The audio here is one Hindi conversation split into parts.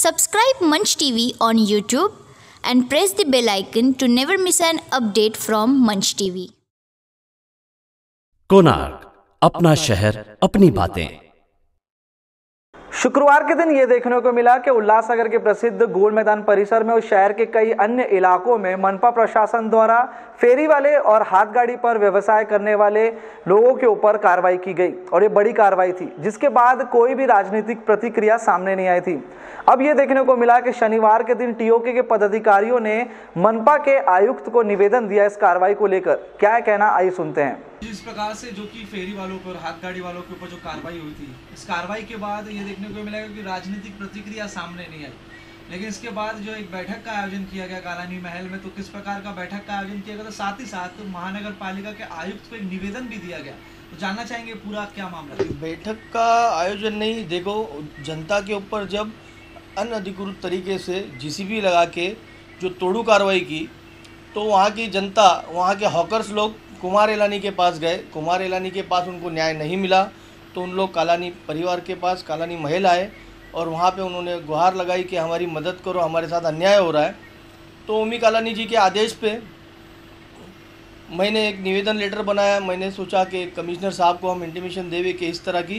Subscribe Munch TV on YouTube and press the bell icon to never miss an update from Munch TV. Konark अपना शहर अपनी बातें शुक्रवार के दिन ये देखने को मिला कि उल्लासनगर के प्रसिद्ध गोल मैदान परिसर में और शहर के कई अन्य इलाकों में मनपा प्रशासन द्वारा फेरी वाले और हाथ गाड़ी पर व्यवसाय करने वाले लोगों के ऊपर कार्रवाई की गई और ये बड़ी कार्रवाई थी, जिसके बाद कोई भी राजनीतिक प्रतिक्रिया सामने नहीं आई थी। अब ये देखने को मिला कि शनिवार के दिन टीओके के पदाधिकारियों ने मनपा के आयुक्त को निवेदन दिया इस कार्रवाई को लेकर। क्या कहना आई सुनते हैं। जिस प्रकार से जो कि फेरी वालों पर हाथ गाड़ी वालों के ऊपर जो कार्रवाई हुई थी, इस कार्रवाई के बाद ये देखने को मिला कि राजनीतिक प्रतिक्रिया सामने नहीं आई। लेकिन इसके बाद जो एक बैठक का आयोजन किया गया कालानी महल में तो किस प्रकार का बैठक का आयोजन किया गया? तो साथ ही साथ तो महानगर पालिका के आयुक्त को एक निवेदन भी दिया गया। तो जानना चाहेंगे पूरा क्या मामला बैठक का आयोजन नहीं, देखो, जनता के ऊपर जब अनधिकृत तरीके से जीसीबी लगा के जो तोड़ू कार्रवाई की तो वहाँ की जनता, वहाँ के हॉकर्स लोग कुमार एलानी के पास गए। कुमार एलानी के पास उनको न्याय नहीं मिला तो उन लोग कालानी परिवार के पास, कालानी महल आए और वहाँ पे उन्होंने गुहार लगाई कि हमारी मदद करो, हमारे साथ अन्याय हो रहा है। तो ओमी कालानी जी के आदेश पे मैंने एक निवेदन लेटर बनाया। मैंने सोचा कि कमिश्नर साहब को हम इंटीमेशन देवे कि इस तरह की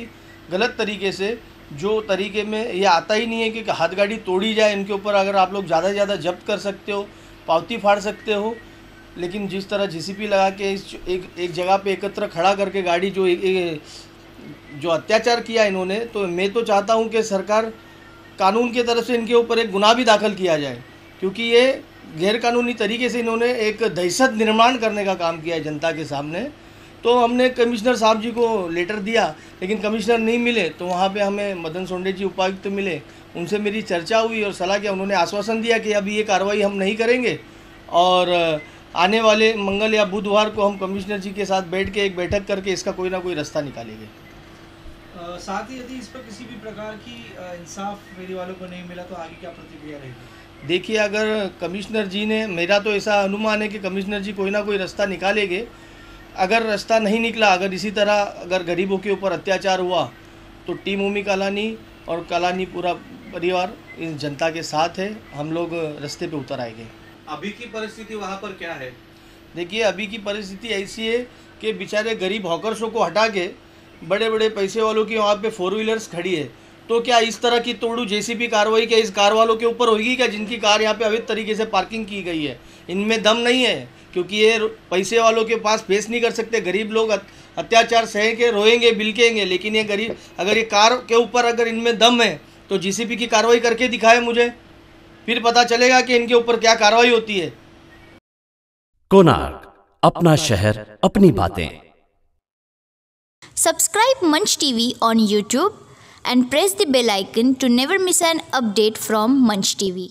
गलत तरीके से, जो तरीके में ये आता ही नहीं है कि हाथ गाड़ी तोड़ी जाए, इनके ऊपर अगर आप लोग ज़्यादा से ज़्यादा जब्त कर सकते हो, पावती फाड़ सकते हो लेकिन जिस तरह जीसीपी लगा के इस एक एक जगह पे एकत्र खड़ा करके गाड़ी जो एक, एक, जो अत्याचार किया इन्होंने तो मैं तो चाहता हूँ कि सरकार कानून की तरफ़ से इनके ऊपर एक गुनाह भी दाखिल किया जाए क्योंकि ये गैरकानूनी तरीके से इन्होंने एक दहशत निर्माण करने का काम किया है जनता के सामने। तो हमने कमिश्नर साहब जी को लेटर दिया लेकिन कमिश्नर नहीं मिले तो वहाँ पे हमें मदन सोंडे जी उपायुक्त मिले। उनसे मेरी चर्चा हुई और सलाह किया उन्होंने आश्वासन दिया कि अभी ये कार्रवाई हम नहीं करेंगे। और आने वाले मंगल या बुधवार को हम कमिश्नर जी के साथ बैठ के एक बैठक करके इसका कोई ना कोई रास्ता निकालेंगे। साथ ही यदि इस पर किसी भी प्रकार की इंसाफ फेरी वालों को नहीं मिला तो आगे क्या प्रतिक्रिया रहेगी? देखिए अगर कमिश्नर जी ने मेरा तो ऐसा अनुमान है कि कमिश्नर जी कोई ना कोई रास्ता निकालेंगे। अगर रास्ता नहीं निकला अगर इसी तरह अगर गरीबों के ऊपर अत्याचार हुआ तो टीम उमी कालानी और कालानी पूरा परिवार इस जनता के साथ है। हम लोग रास्ते पे उतर आएँगे। अभी की परिस्थिति वहाँ पर क्या है? देखिए, अभी की परिस्थिति ऐसी है कि बेचारे गरीब हॉकर्सों को हटा के बड़े बड़े पैसे वालों की वहाँ पे फोर व्हीलर्स खड़ी है। तो क्या इस तरह की तोड़ू जेसीबी कार्रवाई क्या इस कार वालों के ऊपर होगी क्या जिनकी कार यहाँ पे अवैध तरीके से पार्किंग की गई है? इनमें दम नहीं है, क्योंकि ये पैसे वालों के पास फेस नहीं कर सकते। गरीब लोग अत्याचार सह के, रोएँगे, बिलकेंगे, लेकिन ये गरीब अगर ये कार के ऊपर अगर इनमें दम है तो जीसीपी की कार्रवाई करके दिखाए मुझे। फिर पता चलेगा कि इनके ऊपर क्या कार्रवाई होती है। कोनार्क अपना शहर अपनी बातें। Subscribe Manch TV on YouTube and press the bell icon to never miss an update from Manch TV